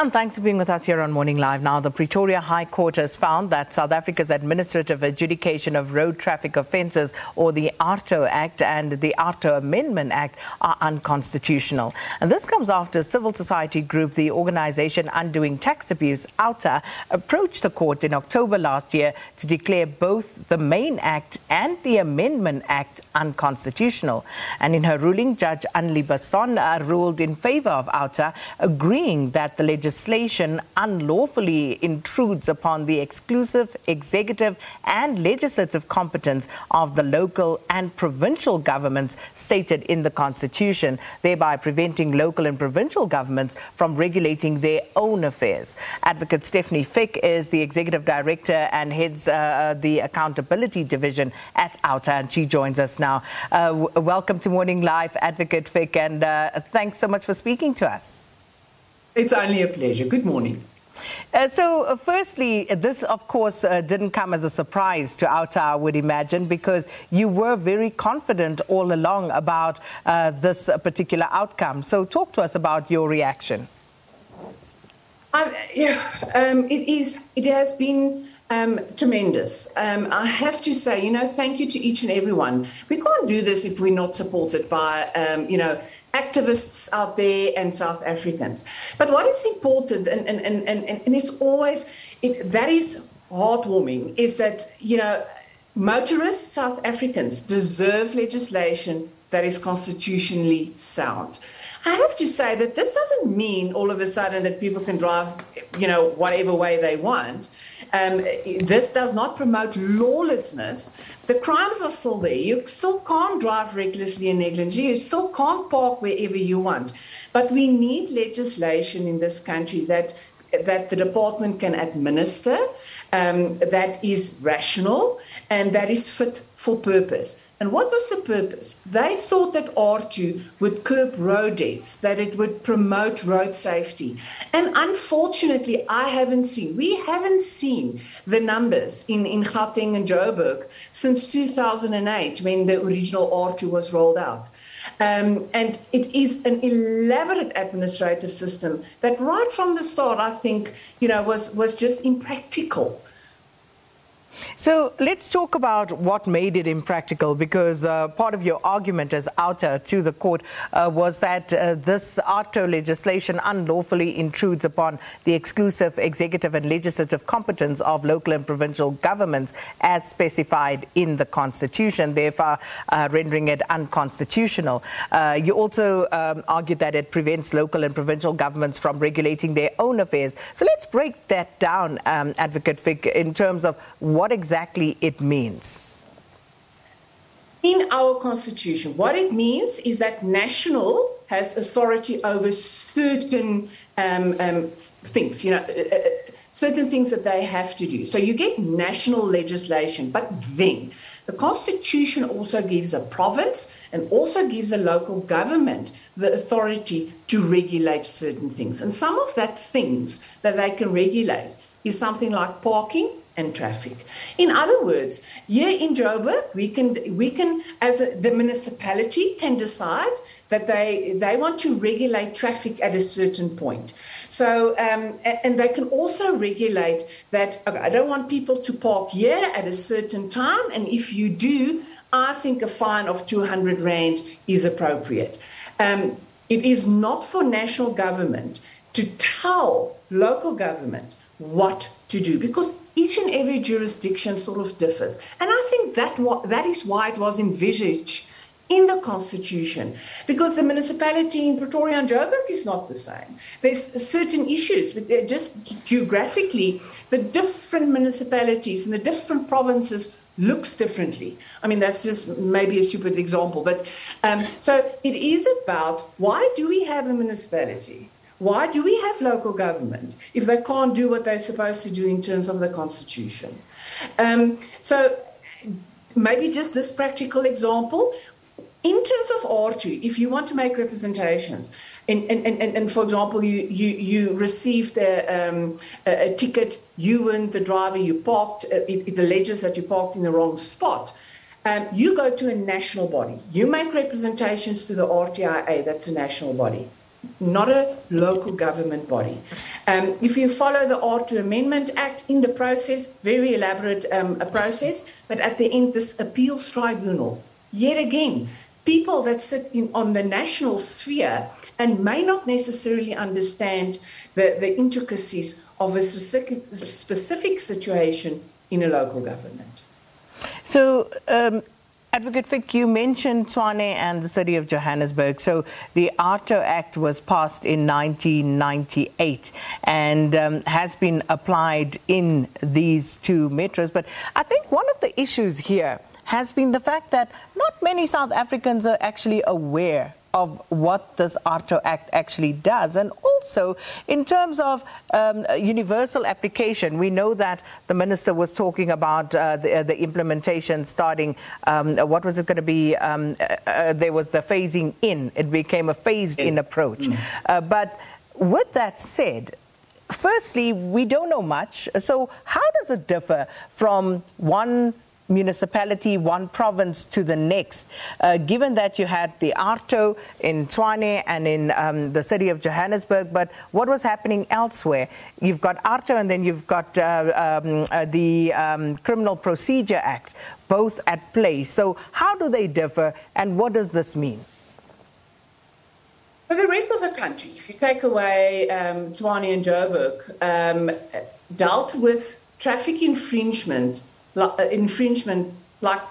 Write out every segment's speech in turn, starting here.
And thanks for being with us here on Morning Live. Now, the Pretoria High Court has found that South Africa's Administrative Adjudication of Road Traffic Offences, or the AARTO Act and the AARTO Amendment Act, are unconstitutional. And this comes after civil society group, the Organisation Undoing Tax Abuse, OUTA, approached the court in October last year to declare both the main act and the Amendment Act unconstitutional. And in her ruling, Judge Annali Basson uh, ruled in favour of OUTA, agreeing that the legislation legislation unlawfully intrudes upon the exclusive executive and legislative competence of the local and provincial governments stated in the Constitution, thereby preventing local and provincial governments from regulating their own affairs. Advocate Stefanie Fick is the executive director and heads uh, the accountability division at OUTA, and she joins us now. Uh, welcome to Morning Live, Advocate Fick, and uh, thanks so much for speaking to us. It's only a pleasure. Good morning. Uh, so, uh, firstly, this, of course, uh, didn't come as a surprise to OUTA, I would imagine, because you were very confident all along about uh, this particular outcome. So, talk to us about your reaction. Um, yeah, um, it is. It has been um, tremendous. Um, I have to say, you know, thank you to each and everyone. We can't do this if we're not supported by, um, you know, activists out there and South Africans. But what is important, and, and, and, and, and it's always, it, that is heartwarming, is that, you know, motorists, South Africans, deserve legislation that is constitutionally sound. I have to say that this doesn't mean all of a sudden that people can drive, you know, whatever way they want. Um, this does not promote lawlessness. The crimes are still there. You still can't drive recklessly and negligently. You still can't park wherever you want. But we need legislation in this country that that the department can administer, um, that is rational, and that is fit for purpose. And what was the purpose? They thought that AARTO would curb road deaths, that it would promote road safety. And unfortunately, I haven't seen, we haven't seen the numbers in, in Gauteng and Joburg since 2008 when the original AARTO was rolled out. Um, and it is an elaborate administrative system that right from the start, I think, you know, was, was just impractical. So let's talk about what made it impractical because uh, part of your argument as OUTA to the court uh, was that uh, this AARTO legislation unlawfully intrudes upon the exclusive executive and legislative competence of local and provincial governments as specified in the Constitution, therefore uh, rendering it unconstitutional. Uh, you also um, argued that it prevents local and provincial governments from regulating their own affairs. So let's break that down, um, Advocate Fick, in terms of what what exactly it means. In our constitution, what it means is that national has authority over certain um, um, things, you know, uh, uh, certain things that they have to do. So you get national legislation, but then the Constitution also gives a province and also gives a local government the authority to regulate certain things. And some of that things that they can regulate is something like parking and traffic. In other words, here in Joburg, we can we can as a, the municipality can decide that they they want to regulate traffic at a certain point. So um, and they can also regulate that okay, I don't want people to park here at a certain time, and if you do, I think a fine of 200 rand is appropriate. Um, it is not for national government to tell local government what to do because each and every jurisdiction sort of differs. And I think that, that is why it was envisaged in the constitution because the municipality in Pretoria and Joburg is not the same. There's certain issues, but just geographically, the different municipalities and the different provinces looks differently. I mean, that's just maybe a stupid example, but um, so it is about why do we have a municipality? Why do we have local government if they can't do what they're supposed to do in terms of the constitution? Um, so maybe just this practical example. In terms of AARTO, if you want to make representations, and, and, and, and for example, you, you, you received a, um, a, a ticket, you and the driver, you parked, uh, it, it alleges that you parked in the wrong spot. Um, you go to a national body. You make representations to the RTIA, that's a national body. Not a local government body. Um, if you follow the R2 Amendment Act in the process, very elaborate um, process, but at the end, this appeals tribunal, yet again, people that sit in, on the national sphere and may not necessarily understand the, the intricacies of a specific, specific situation in a local government. So, um, Advocate Fick, you mentioned Tshwane and the city of Johannesburg. So the AARTO Act was passed in 1998 and um, has been applied in these two metros. But I think one of the issues here has been the fact that not many South Africans are actually aware of what this AARTO Act actually does. And also, in terms of um, universal application, we know that the minister was talking about uh, the, uh, the, implementation starting, um, what was it going to be? Um, uh, uh, there was the phasing in, it became a phased in approach. Mm. Uh, but with that said, firstly, we don't know much. So, how does it differ from one municipality, one province to the next, uh, given that you had the AARTO in Tshwane and in um, the city of Johannesburg, but what was happening elsewhere? You've got AARTO and then you've got uh, um, uh, the um, Criminal Procedure Act, both at play. So, how do they differ and what does this mean? For the rest of the country, if you take away um, and Joburg, um, dealt with traffic infringement infringement like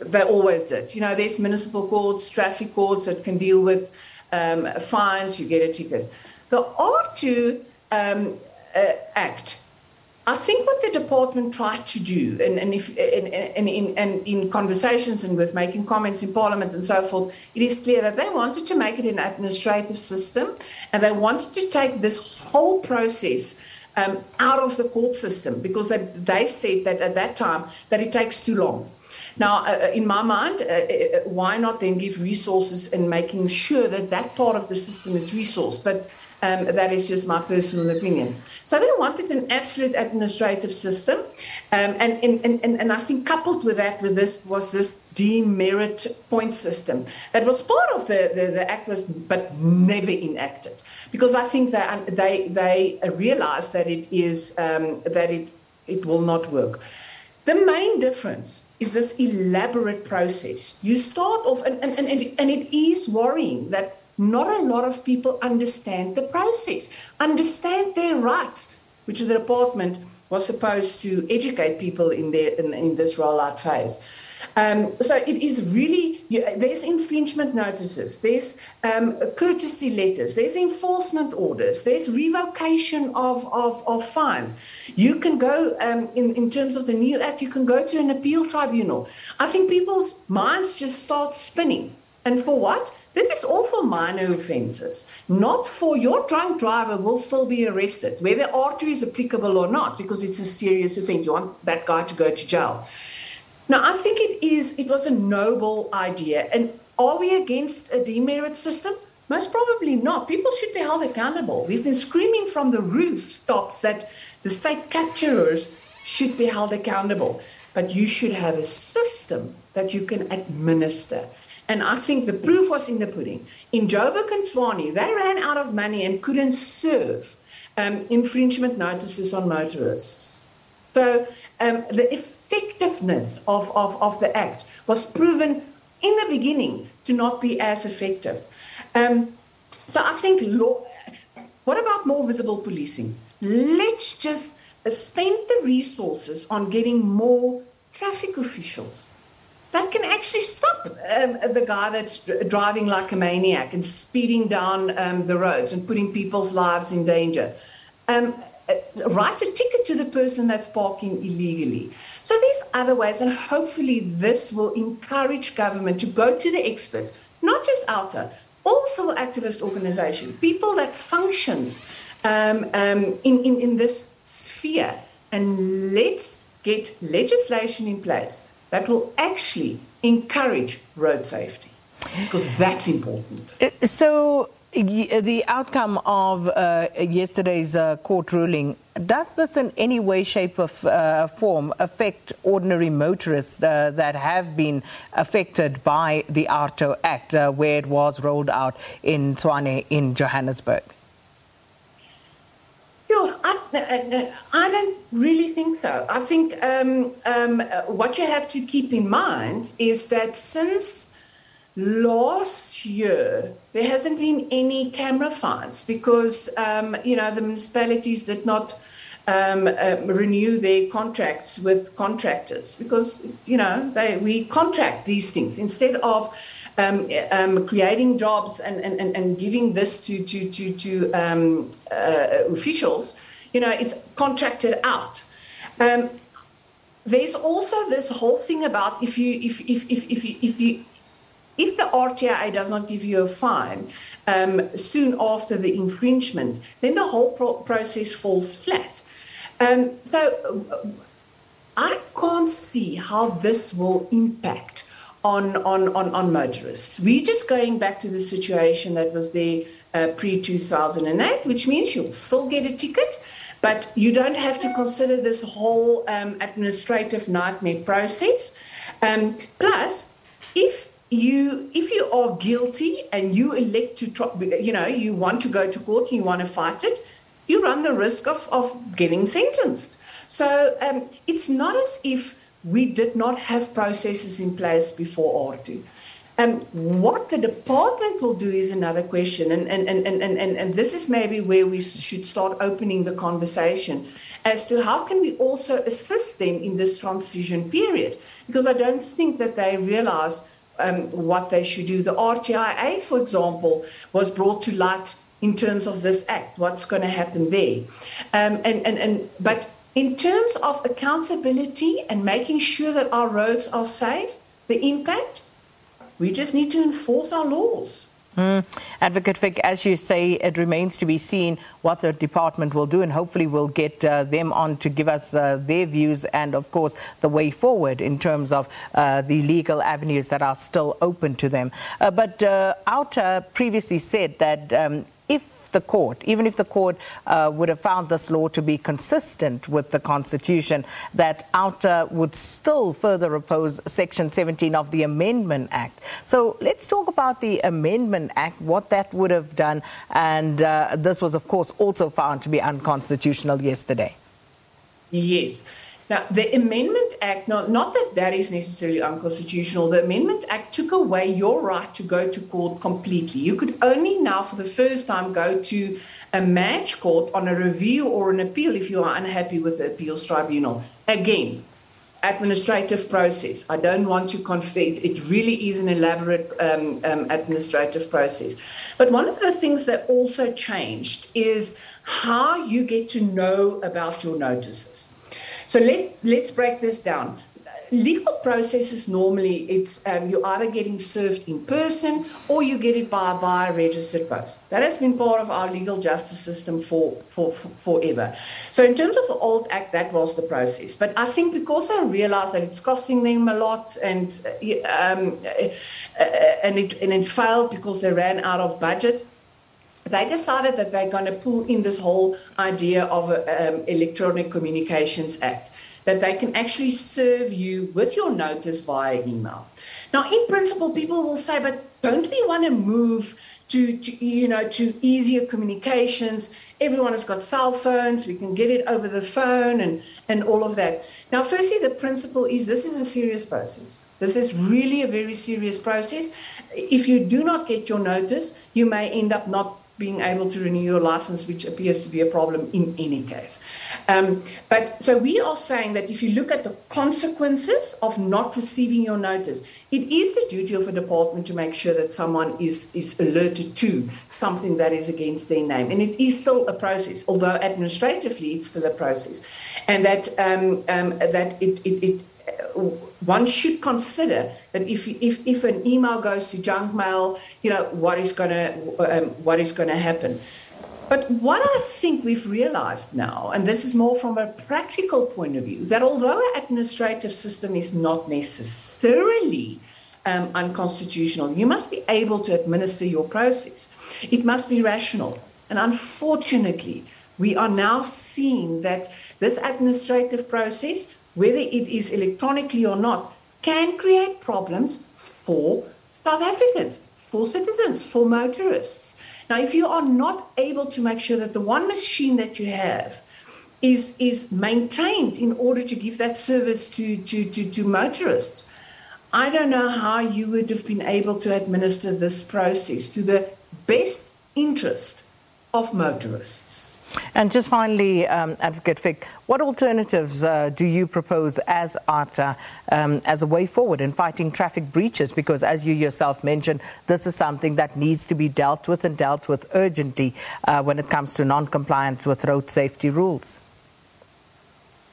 they always did. You know, there's municipal courts, traffic courts that can deal with um, fines, you get a ticket. The AARTO um, uh, Act, I think what the department tried to do, and, and, if, and, and, and in conversations and with making comments in Parliament and so forth, it is clear that they wanted to make it an administrative system and they wanted to take this whole process um, out of the court system because they, they said that at that time that it takes too long. Now, uh, uh in my mind, uh, uh, uh, why not then give resources and making sure that that part of the system is resourced? But um, that is just my personal opinion. So they wanted an absolute administrative system, um, and, and, and, and I think coupled with that, with this was this demerit point system that was part of the, the, the act was but never enacted because I think that they they realized that it is um, that it it will not work. The main difference is this elaborate process. You start off, and, and, and, and it is worrying that not a lot of people understand the process, understand their rights, which the department was supposed to educate people in, their, in, in this rollout phase. Um, so it is really, there's infringement notices, there's um, courtesy letters, there's enforcement orders, there's revocation of, of, of fines. You can go, um, in, in terms of the new act, you can go to an appeal tribunal. I think people's minds just start spinning. And for what? This is all for minor offences, not for your drunk driver will still be arrested, whether AARTO is applicable or not, because it's a serious offence. You want that guy to go to jail. Now, I think it is. It was a noble idea, and are we against a demerit system? Most probably not. People should be held accountable. We've been screaming from the rooftops that the state capturers should be held accountable, but you should have a system that you can administer. And I think the proof was in the pudding. In Joburg and Tshwane, they ran out of money and couldn't serve um, infringement notices on motorists. So um, the effectiveness of, of, of the act was proven in the beginning to not be as effective. Um, so I think law, what about more visible policing? Let's just spend the resources on getting more traffic officials that can actually stop um, the guy that's driving like a maniac and speeding down um, the roads and putting people's lives in danger. Um, write a ticket to the person that's parking illegally. So there's other ways, and hopefully this will encourage government to go to the experts, not just OUTA, also activist organization, people that functions um, um, in, in, in this sphere, and let's get legislation in place that will actually encourage road safety because that's important. Uh, so the outcome of uh, yesterday's uh, court ruling, does this in any way, shape, or uh, form affect ordinary motorists uh, that have been affected by the AARTO Act, uh, where it was rolled out in Tshwane in Johannesburg? I, I don't really think so. I think um, um, what you have to keep in mind is that since last year there hasn't been any camera fines because um, you know the municipalities did not um, uh, renew their contracts with contractors because you know they, we contract these things instead of um, um, creating jobs and, and, and giving this to to to, to um, uh, officials you know, it's contracted out. Um, there's also this whole thing about if you if if if if if, you, if the RTI does not give you a fine um, soon after the infringement, then the whole pro- process falls flat. Um, so uh, I can't see how this will impact on, on, on, on motorists. We're just going back to the situation that was there uh, pre 2008, which means you'll still get a ticket. But you don't have to consider this whole um, administrative nightmare process. Um, plus, if you if you are guilty and you elect to try, you know you want to go to court and you want to fight it, you run the risk of, of getting sentenced. So um, it's not as if we did not have processes in place before AARTO. Um, what the department will do is another question, and, and, and, and, and, and this is maybe where we should start opening the conversation as to how can we also assist them in this transition period, because I don't think that they realize um, what they should do. The RTIA, for example, was brought to light in terms of this act, what's going to happen there. Um, and, and, and, but in terms of accountability and making sure that our roads are safe, the impact, we just need to enforce our laws. Mm. Advocate Fick, as you say, it remains to be seen what the department will do, and hopefully we'll get uh, them on to give us uh, their views and, of course, the way forward in terms of uh, the legal avenues that are still open to them. Uh, but uh, OUTA previously said that um, if the court, even if the court uh, would have found this law to be consistent with the Constitution, that OUTA would still further oppose Section 17 of the Amendment Act. So let's talk about the Amendment Act, what that would have done. And uh, this was, of course, also found to be unconstitutional yesterday. Yes. Now, the Amendment Act, not, not that that is necessarily unconstitutional, the Amendment Act took away your right to go to court completely. You could only now, for the first time, go to a match court on a review or an appeal if you are unhappy with the appeals tribunal. Again, administrative process. I don't want to conflict. It really is an elaborate um, um, administrative process. But one of the things that also changed is how you get to know about your notices. So let, let's break this down. Legal processes normally it's um, you're either getting served in person or you get it by via registered post. That has been part of our legal justice system for, for, for forever. So in terms of the old act, that was the process. But I think because I realised that it's costing them a lot and um, and it and it failed because they ran out of budget they decided that they're going to pull in this whole idea of um, electronic communications act that they can actually serve you with your notice via email. Now in principle people will say but don't we want to move to, to you know to easier communications? Everyone has got cell phones we can get it over the phone and and all of that. Now firstly the principle is this is a serious process. This is really a very serious process. If you do not get your notice you may end up not being able to renew your license, which appears to be a problem in any case. Um, but so we are saying that if you look at the consequences of not receiving your notice, it is the duty of a department to make sure that someone is, is alerted to something that is against their name. And it is still a process, although administratively it's still a process. And that, um, um, that it, it, it one should consider that if, if, if an email goes to junk mail, you know, what is going to um, what is going to happen. But what I think we've realized now, and this is more from a practical point of view, that although our administrative system is not necessarily um, unconstitutional. You must be able to administer your process. It must be rational. And unfortunately, we are now seeing that this administrative process, whether it is electronically or not, can create problems for South Africans, for citizens, for motorists. Now, if you are not able to make sure that the one machine that you have is, is maintained in order to give that service to, to, to, to motorists, I don't know how you would have been able to administer this process to the best interest of motorists. And just finally, um, Advocate Fick, what alternatives uh, do you propose as OUTA um, as a way forward in fighting traffic breaches? Because as you yourself mentioned, this is something that needs to be dealt with and dealt with urgently uh, when it comes to non-compliance with road safety rules.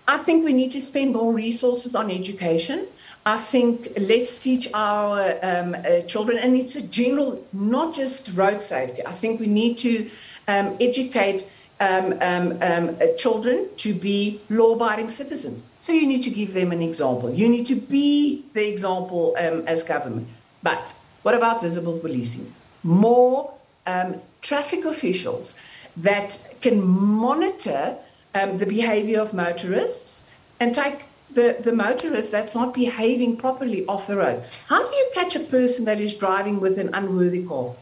I think we need to spend more resources on education. I think let's teach our um, uh, children, and it's a general, not just road safety. I think we need to um, educate um, um, um uh, children to be law abiding citizens. So you need to give them an example. You need to be the example um, as government. But what about visible policing? More um, traffic officials that can monitor the behavior of motorists and take the, the motorist that's not behaving properly off the road. How do you catch a person that is driving with an unworthy car?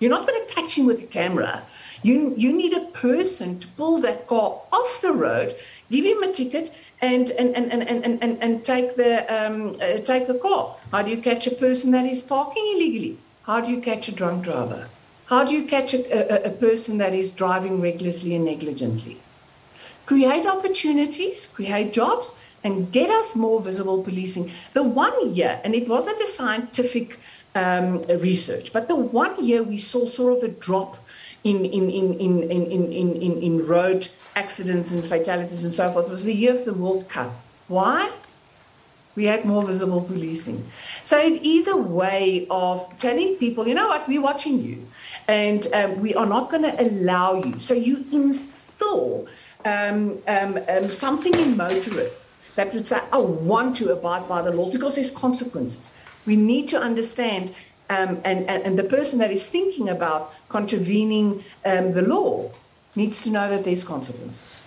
You're not going to catch him with a camera. You, you need a person to pull that car off the road, give him a ticket, and, and, and, and, and, and, and take, the, um, uh, take the car. How do you catch a person that is parking illegally? How do you catch a drunk driver? How do you catch a, a, a person that is driving recklessly and negligently? create opportunities, create jobs, and get us more visible policing. The one year, and it wasn't a scientific um, research, but the one year we saw sort of a drop in, in, in, in, in, in, in, in road accidents and fatalities and so forth was the year of the World Cup. Why? We had more visible policing. So it is a way of telling people, you know what, we're watching you and um, we are not going to allow you. So you instill um, um, um, something in motorists that would say, I want to abide by the laws because there's consequences. We need to understand, um, and, and, and, the person that is thinking about contravening um, the law needs to know that there's consequences.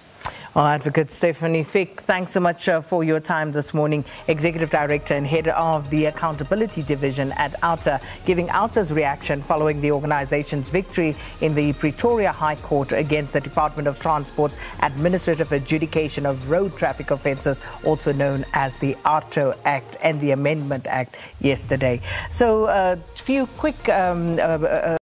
Well, Advocate Stefanie Fick, thanks so much uh, for your time this morning. Executive Director and Head of the Accountability Division at OUTA, giving OUTA's reaction following the organization's victory in the Pretoria High Court against the Department of Transport's administrative adjudication of road traffic offences, also known as the AARTO Act and the Amendment Act yesterday. So, a uh, few quick um, uh, uh